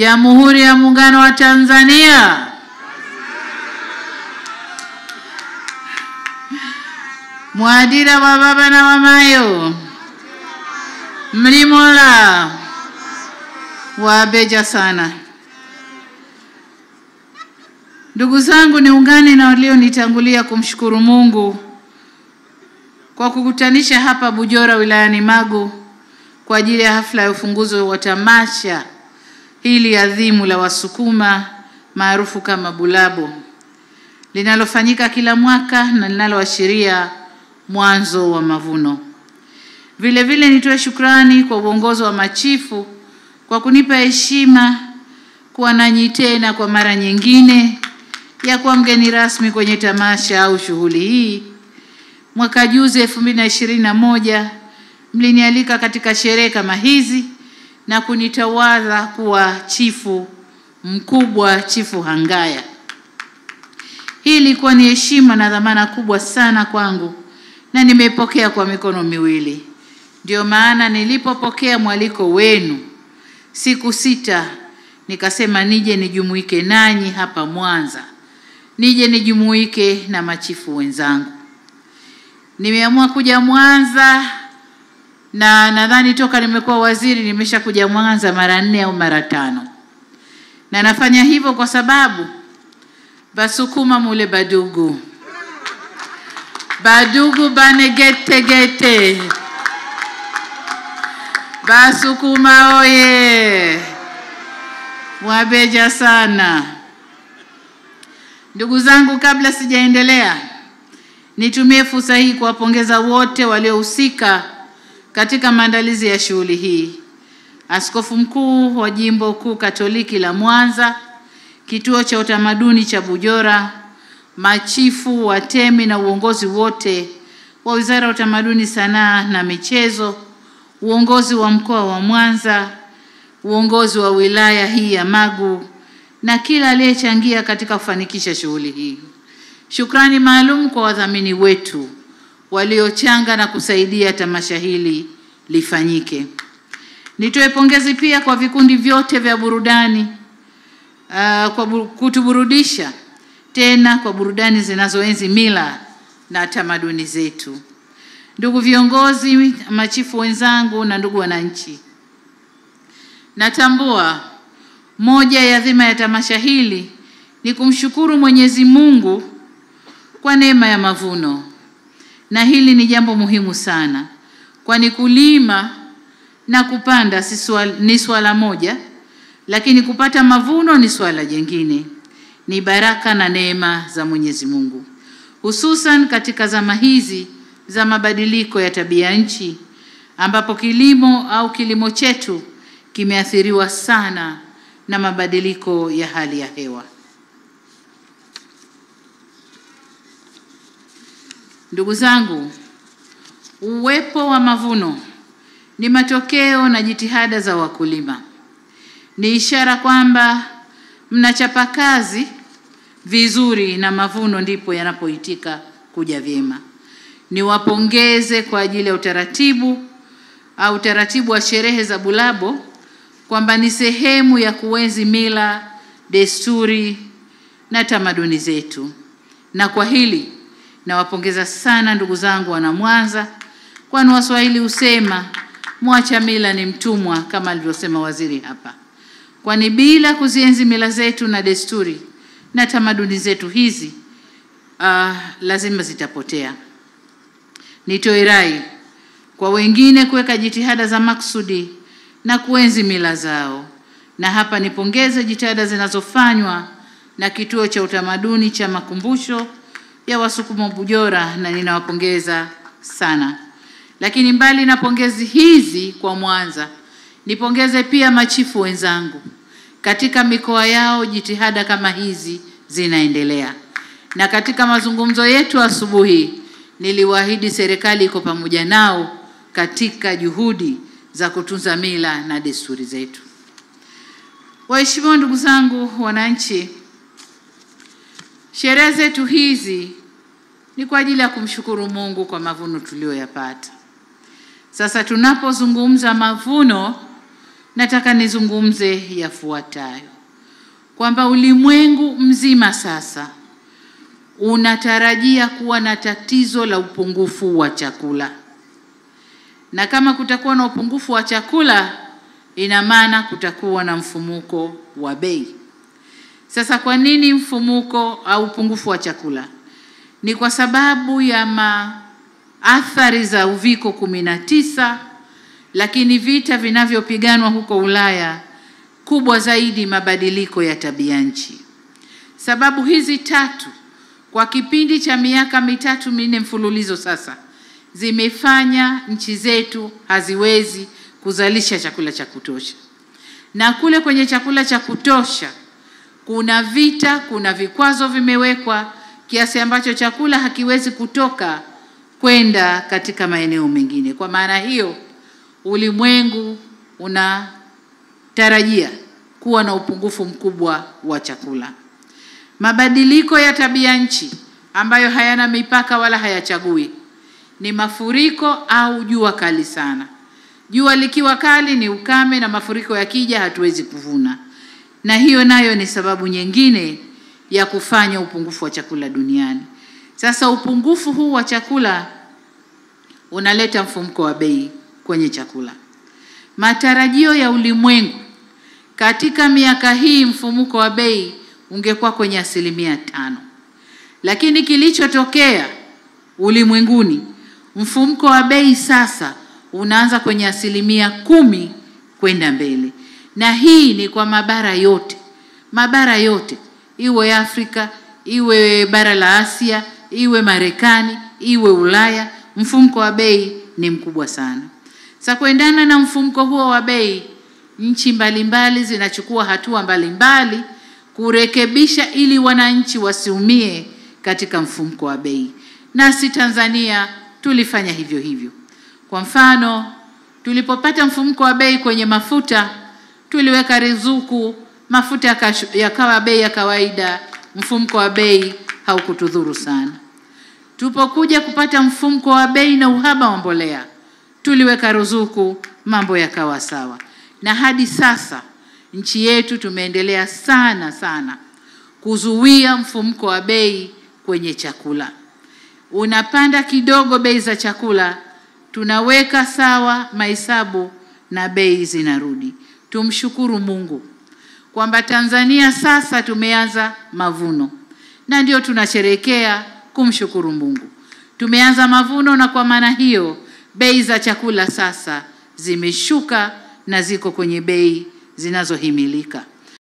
Jamhuri ya Muungano wa Tanzania. Mwadira wa baba na mamayo mlimola wabeja sana. Ndugu zangu, niungane na walionitangulia kumshukuru Mungu kwa kukutanisha hapa Bujora wilayani Magu kwa ajili ya hafla ya ufunguzi wa tamasha hili adhimu la Wasukuma maarufu kama Bulabo linalofanyika kila mwaka na linaloashiria mwanzo wa mavuno. Vile vile nitoe shukrani kwa uongozi wa machifu kwa kunipa heshima kuwa nanyi tena kwa mara nyingine ya kuwa mgeni rasmi kwenye tamasha au shughuli hii. Mwaka juzi elfu mbili na ishirini na moja mlinialika katika sherehe kama hizi na kunitawadha kuwa chifu mkubwa, Chifu Hangaya. Hii ilikuwa ni heshima na dhamana kubwa sana kwangu na nimepokea kwa mikono miwili. Ndio maana nilipopokea mwaliko wenu siku sita, nikasema nije nijumuike nanyi hapa Mwanza, nije nijumuike na machifu wenzangu. Nimeamua kuja Mwanza na nadhani toka nimekuwa waziri nimeshakuja Mwanza mara nne au mara tano, na nafanya hivyo kwa sababu Basukuma mule badugu. Badugu banegetegete Basukuma oye, wabeja sana. Ndugu zangu, kabla sijaendelea, nitumie fursa hii kuwapongeza wote waliohusika katika maandalizi ya shughuli hii: Askofu Mkuu wa Jimbo Kuu Katoliki la Mwanza, Kituo cha Utamaduni cha Bujora, machifu, watemi na uongozi wote wa Wizara ya Utamaduni, Sanaa na Michezo, uongozi wa mkoa wa Mwanza, uongozi wa wilaya hii ya Magu na kila aliyechangia katika kufanikisha shughuli hii. Shukrani maalum kwa wadhamini wetu waliochanga na kusaidia tamasha hili lifanyike. Nitoe pongezi pia kwa vikundi vyote vya burudani uh, kwa bur kutuburudisha tena kwa burudani zinazoenzi mila na tamaduni zetu. Ndugu viongozi, machifu wenzangu na ndugu wananchi, natambua moja ya dhima ya tamasha hili ni kumshukuru Mwenyezi Mungu kwa neema ya mavuno na hili ni jambo muhimu sana, kwani kulima na kupanda si swala, ni swala moja, lakini kupata mavuno ni swala jingine. Ni baraka na neema za Mwenyezi Mungu, hususan katika zama hizi za mabadiliko ya tabia nchi, ambapo kilimo au kilimo chetu kimeathiriwa sana na mabadiliko ya hali ya hewa. Ndugu zangu, uwepo wa mavuno ni matokeo na jitihada za wakulima. Ni ishara kwamba mnachapa kazi vizuri na mavuno ndipo yanapoitika kuja vyema. Niwapongeze kwa ajili ya utaratibu au utaratibu wa sherehe za Bulabo kwamba ni sehemu ya kuenzi mila, desturi na tamaduni zetu, na kwa hili nawapongeza sana ndugu zangu wana Mwanza, kwani Waswahili husema mwacha mila ni mtumwa, kama alivyosema waziri hapa, kwani bila kuzienzi mila zetu na desturi na tamaduni zetu hizi uh, lazima zitapotea. Nitoe rai kwa wengine kuweka jitihada za maksudi na kuenzi mila zao, na hapa nipongeze jitihada zinazofanywa na Kituo cha Utamaduni cha Makumbusho ya Wasukuma Bujora na ninawapongeza sana. Lakini mbali na pongezi hizi kwa Mwanza, nipongeze pia machifu wenzangu katika mikoa yao, jitihada kama hizi zinaendelea. Na katika mazungumzo yetu asubuhi, niliwaahidi serikali iko pamoja nao katika juhudi za kutunza mila na desturi zetu. Waheshimiwa ndugu zangu wananchi, Sherehe zetu hizi ni kwa ajili ya kumshukuru Mungu kwa mavuno tuliyoyapata. Sasa tunapozungumza mavuno, nataka nizungumze yafuatayo, kwamba ulimwengu mzima sasa unatarajia kuwa na tatizo la upungufu wa chakula, na kama kutakuwa na upungufu wa chakula, ina maana kutakuwa na mfumuko wa bei. Sasa kwa nini mfumuko au upungufu wa chakula? Ni kwa sababu ya maathari za uviko kumi na tisa, lakini vita vinavyopiganwa huko Ulaya, kubwa zaidi mabadiliko ya tabia nchi. Sababu hizi tatu kwa kipindi cha miaka mitatu minne mfululizo sasa zimefanya nchi zetu haziwezi kuzalisha chakula cha kutosha, na kule kwenye chakula cha kutosha kuna vita, kuna vikwazo vimewekwa kiasi ambacho chakula hakiwezi kutoka kwenda katika maeneo mengine. Kwa maana hiyo, ulimwengu unatarajia kuwa na upungufu mkubwa wa chakula. Mabadiliko ya tabia nchi ambayo hayana mipaka wala hayachagui ni mafuriko au jua kali sana. Jua likiwa kali ni ukame, na mafuriko yakija hatuwezi kuvuna, na hiyo nayo ni sababu nyingine ya kufanya upungufu wa chakula duniani. Sasa upungufu huu wa chakula unaleta mfumko wa bei kwenye chakula. Matarajio ya ulimwengu katika miaka hii mfumuko wa bei ungekuwa kwenye asilimia tano, lakini kilichotokea ulimwenguni, mfumko wa bei sasa unaanza kwenye asilimia kumi kwenda mbele, na hii ni kwa mabara yote, mabara yote, iwe Afrika, iwe bara la Asia, iwe Marekani, iwe Ulaya, mfumko wa bei ni mkubwa sana. Sa kuendana na mfumko huo wa bei, nchi mbalimbali zinachukua hatua mbalimbali kurekebisha ili wananchi wasiumie katika mfumko wa bei. Nasi Tanzania tulifanya hivyo hivyo. Kwa mfano, tulipopata mfumko wa bei kwenye mafuta, tuliweka ruzuku, mafuta yakawa bei ya kawaida, mfumko wa bei haukutudhuru sana. tupokuja kupata mfumko wa bei na uhaba wa mbolea, tuliweka ruzuku, mambo yakawa sawa, na hadi sasa nchi yetu tumeendelea sana sana kuzuia mfumko wa bei kwenye chakula. Unapanda kidogo bei za chakula, tunaweka sawa mahesabu na bei zinarudi. Tumshukuru Mungu kwamba Tanzania sasa tumeanza mavuno, na ndio tunasherekea kumshukuru Mungu. Tumeanza mavuno, na kwa maana hiyo bei za chakula sasa zimeshuka na ziko kwenye bei zinazohimilika.